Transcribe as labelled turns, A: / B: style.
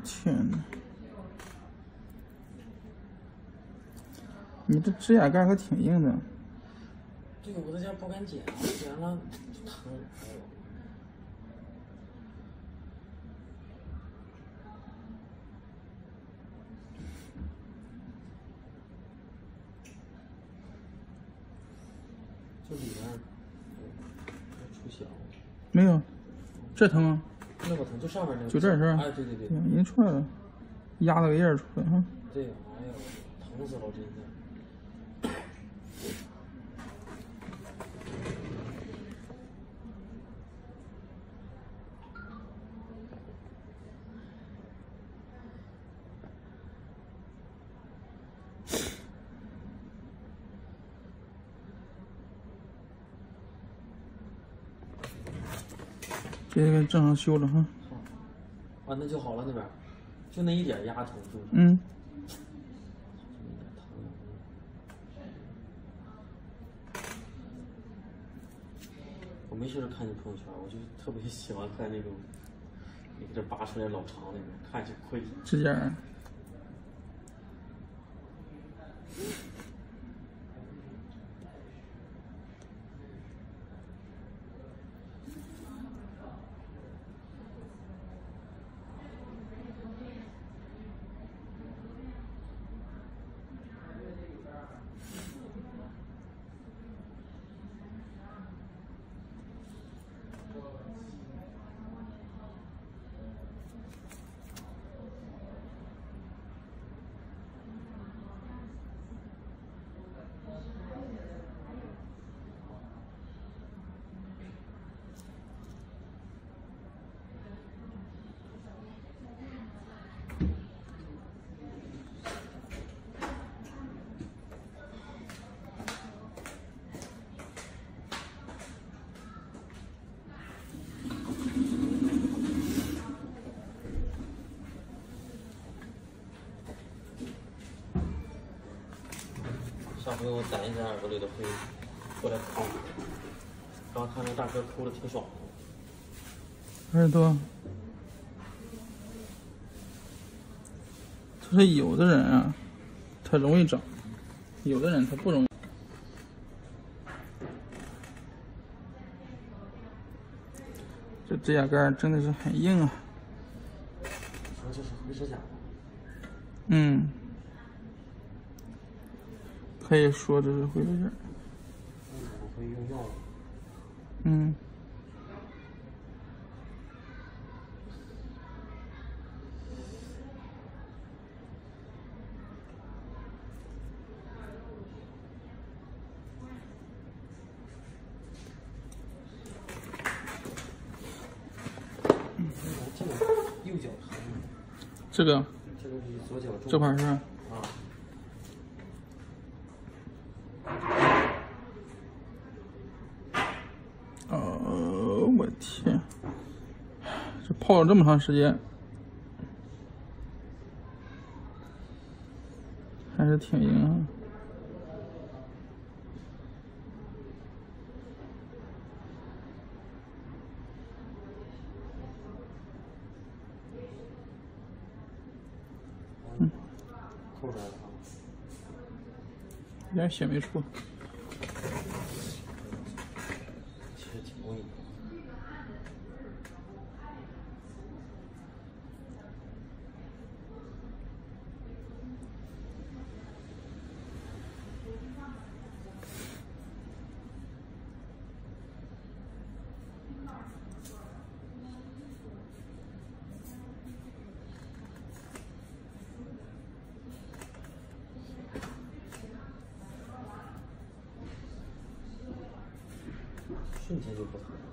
A: 天呐！你这指甲盖还挺硬的。
B: 对，我在家不敢剪，剪了就疼。哎呦，就里面出血了。
A: 没有，这疼吗？
B: 那个疼，就上面那个。
A: 就这儿是吧？
B: 哎，对对对。
A: 已经出来了，压了个印儿出来哈。
B: 对，哎呦，疼死了，真的。
A: 这个正常修了哈。
B: 啊，那就好了，那边就那一点压疼，是不是？
A: 嗯。
B: 我没事看你朋友圈，我就特别喜欢看那种，你给这拔出来老长那种，看就亏。
A: 指甲。
B: 下回我攒一下耳朵里的灰，过来抠。刚看那大哥抠的挺爽
A: 的。耳朵，他说有的人啊，他容易长，有的人他不容易。这指甲盖真的是很硬啊。
B: 说这是灰指甲。
A: 嗯。可以说这是灰指甲。
B: 我会用药。
A: 嗯。
B: 这个右脚疼。
A: 这个。
B: 这个比左脚。
A: 这块是吧？
B: 啊。
A: 哦，我天！这泡了这么长时间，还是挺硬啊。
B: 嗯，抠出来了啊，
A: 一点血没出。
B: 瞬间就不疼了。